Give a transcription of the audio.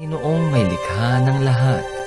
Ginoong may likha ng lahat.